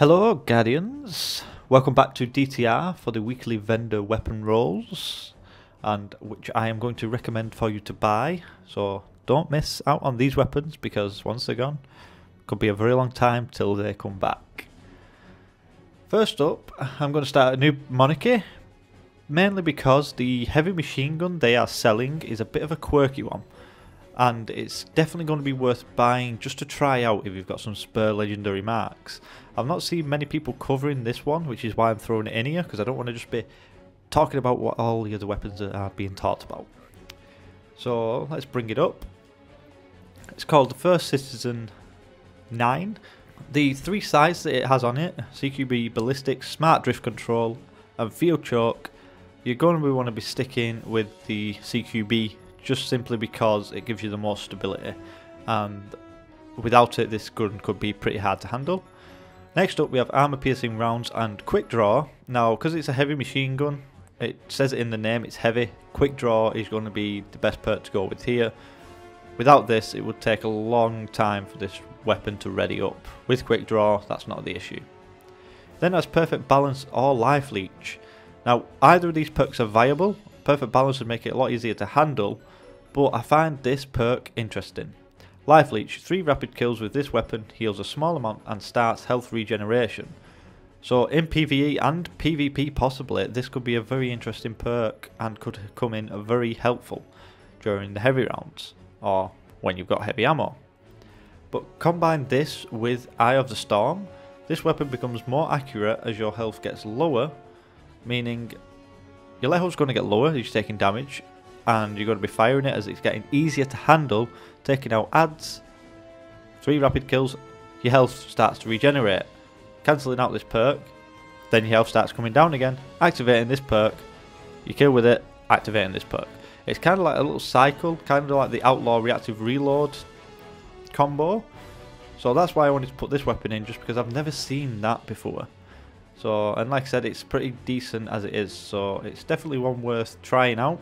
Hello, Guardians. Welcome back to DTR for the weekly vendor weapon rolls, and which I am going to recommend for you to buy. So don't miss out on these weapons because once they're gone, could be a very long time till they come back. First up, I'm going to start a new monarchy, mainly because the heavy machine gun they are selling is a bit of a quirky one and it's definitely going to be worth buying just to try out if you've got some spur legendary marks. I've not seen many people covering this one, which is why I'm throwing it in here, because I don't want to just be talking about what all the other weapons are being talked about. So let's bring it up. It's called the First Citizen 9. The three sights that it has on it, CQB Ballistic, Smart Drift Control and Field Choke, you're going to want to be sticking with the CQB just simply because it gives you the most stability and without it this gun could be pretty hard to handle. Next up we have armor piercing rounds and quick draw. Now because it's a heavy machine gun, it says it in the name, it's heavy. Quick draw is going to be the best perk to go with here. Without this it would take a long time for this weapon to ready up. With quick draw that's not the issue. Then has perfect balance or life leech. Now either of these perks are viable Perfect balance would make it a lot easier to handle, but I find this perk interesting. Life Leech, 3 rapid kills with this weapon heals a small amount and starts health regeneration. So in PvE and PvP possibly, this could be a very interesting perk and could come in very helpful during the heavy rounds, or when you've got heavy ammo. But combine this with Eye of the Storm, this weapon becomes more accurate as your health gets lower, meaning your level's going to get lower as you're taking damage, and you're going to be firing it as it's getting easier to handle, taking out ads, three rapid kills, your health starts to regenerate. Cancelling out this perk, then your health starts coming down again, activating this perk, you kill with it, activating this perk. It's kind of like a little cycle, kind of like the Outlaw Reactive Reload combo. So that's why I wanted to put this weapon in, just because I've never seen that before. So, and like I said, it's pretty decent as it is. So it's definitely one worth trying out.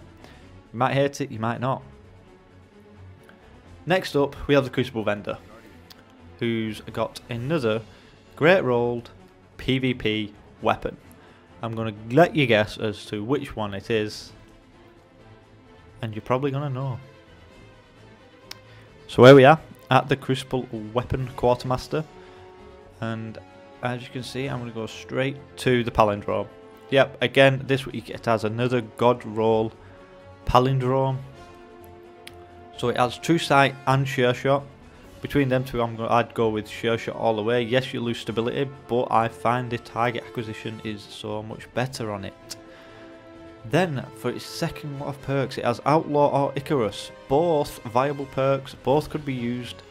You might hate it, you might not. Next up, we have the Crucible Vendor, who's got another great rolled PvP weapon. I'm going to let you guess as to which one it is, and you're probably going to know. So here we are, at the Crucible Weapon Quartermaster, and as you can see, I'm going to go straight to the palindrome. Yep, again, this week it has another God Roll palindrome. So it has True Sight and Sure Shot. Between them two, I'm going, I'd go with Sure Shot all the way. Yes, you lose stability, but I find the target acquisition is so much better on it. Then, for its second lot of perks, it has Outlaw or Icarus. Both viable perks, both could be used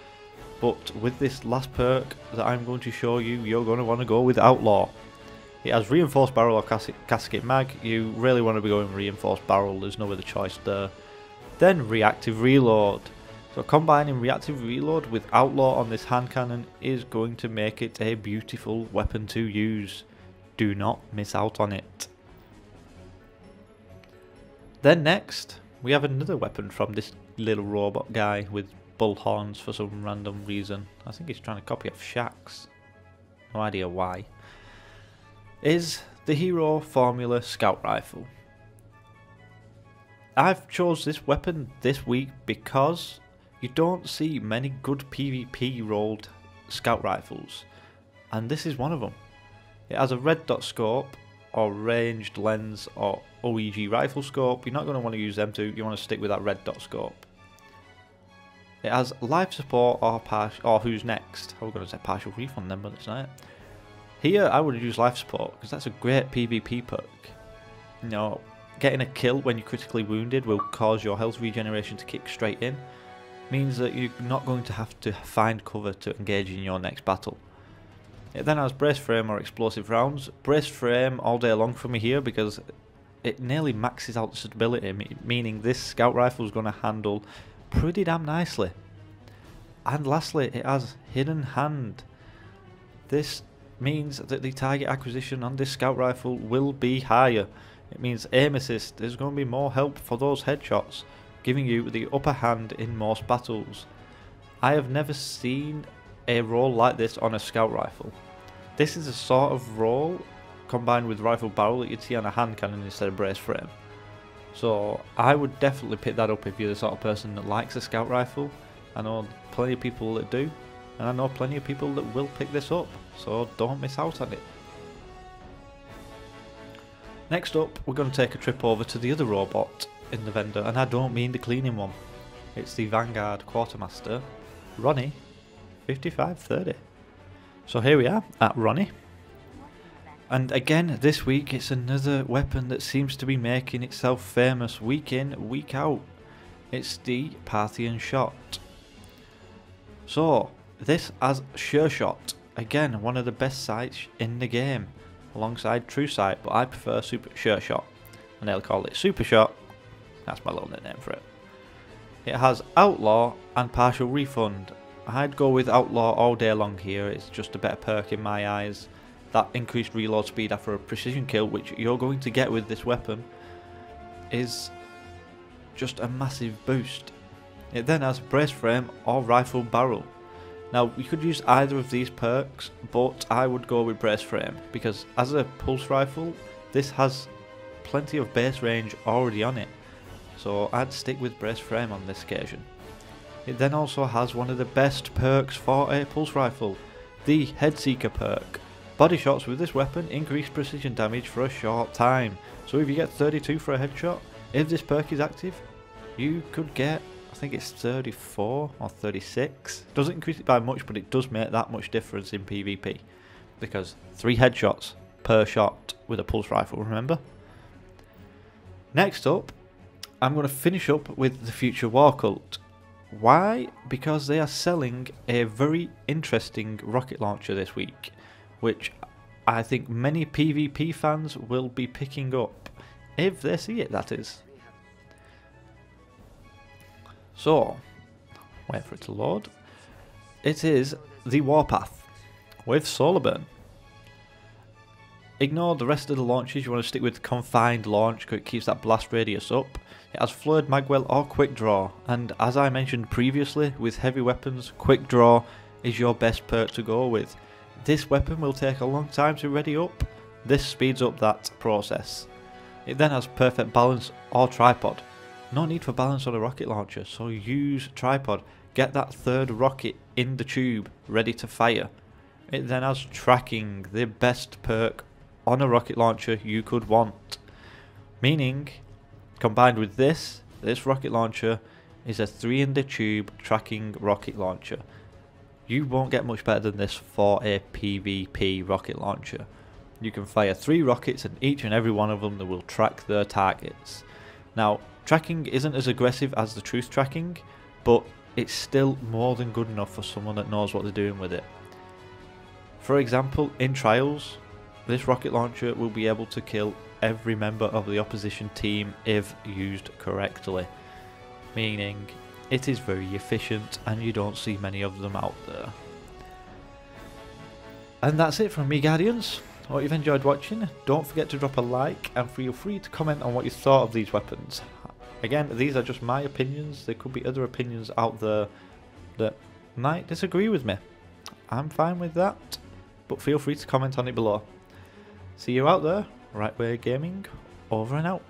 but with this last perk that I'm going to show you, you're going to want to go with Outlaw. It has reinforced barrel or cas casket mag. You really want to be going reinforced barrel, there's no other choice there. Then reactive reload. So combining reactive reload with outlaw on this hand cannon is going to make it a beautiful weapon to use. Do not miss out on it. Then next, we have another weapon from this little robot guy with bullhorns for some random reason. I think he's trying to copy off Shaxx. No idea why. Is the Hero Formula Scout Rifle. I've chose this weapon this week because you don't see many good PvP rolled scout rifles and this is one of them. It has a red dot scope or ranged lens or OEG rifle scope. You're not going to want to use them two, you want to stick with that red dot scope. It has life support or partial, or who's next. I was going to say partial refund then, but it's not. Here, I would use life support because that's a great PvP perk. You know, getting a kill when you're critically wounded will cause your health regeneration to kick straight in. Means that you're not going to have to find cover to engage in your next battle. It then has brace frame or explosive rounds. Brace frame all day long for me here because it nearly maxes out the stability, meaning this scout rifle is going to handle pretty damn nicely. And lastly, it has Hidden Hand. This means that the target acquisition on this scout rifle will be higher. It means aim assist, there's going to be more help for those headshots, giving you the upper hand in most battles. I have never seen a roll like this on a scout rifle. this is a sort of roll combined with rifle barrel that you'd see on a hand cannon instead of brace frame. So I would definitely pick that up if you're the sort of person that likes a scout rifle. I know plenty of people that do, and I know plenty of people that will pick this up, so don't miss out on it. Next up, we're going to take a trip over to the other robot in the vendor, and I don't mean the cleaning one. It's the Vanguard Quartermaster, Roni 5530. So here we are at Roni. And again, this week it's another weapon that seems to be making itself famous week in, week out. It's the Parthian Shot. So, this as Sure Shot, again one of the best sights in the game, alongside True Sight, but I prefer Super Sure Shot, and they'll call it Super Shot. That's my little nickname for it. It has Outlaw and Partial Refund. I'd go with Outlaw all day long here. It's just a better perk in my eyes. That increased reload speed after a precision kill, which you're going to get with this weapon, is just a massive boost. It then has brace frame or rifle barrel. Now you could use either of these perks, but I would go with brace frame because as a pulse rifle, this has plenty of base range already on it. So I'd stick with brace frame on this occasion. It then also has one of the best perks for a pulse rifle, the Head Seeker perk. Body shots with this weapon increase precision damage for a short time, so if you get 32 for a headshot, if this perk is active, you could get, I think it's 34 or 36. Doesn't increase it by much, but it does make that much difference in PvP, because 3 headshots per shot with a pulse rifle, remember? Next up, I'm going to finish up with the Future War Cult. Why? Because they are selling a very interesting rocket launcher this week, which I think many PvP fans will be picking up, if they see it, that is. So, wait for it to load. It is the Warpath with Solar Burn. Ignore the rest of the launches, you want to stick with confined launch because it keeps that blast radius up. It has Flared Magwell or Quick Draw, and as I mentioned previously, with heavy weapons, Quick Draw is your best perk to go with. This weapon will take a long time to ready up, this speeds up that process. It then has Perfect Balance or Tripod. No need for balance on a rocket launcher, so use Tripod. Get that third rocket in the tube, ready to fire. It then has Tracking, the best perk on a rocket launcher you could want. Meaning, Combined with this, this rocket launcher is a 3 in the tube tracking rocket launcher. You won't get much better than this for a PvP rocket launcher. You can fire 3 rockets and each and every one of them that will track their targets. Now, tracking isn't as aggressive as the truth tracking, but it's still more than good enough for someone that knows what they're doing with it. For example, in trials, this rocket launcher will be able to kill every member of the opposition team if used correctly. Meaning, it is very efficient and you don't see many of them out there. And that's it from me, Guardians. Hope you've enjoyed watching. Don't forget to drop a like and feel free to comment on what you thought of these weapons. Again, these are just my opinions. There could be other opinions out there that might disagree with me. I'm fine with that, but feel free to comment on it below. See you out there. Wright Way Gaming, over and out.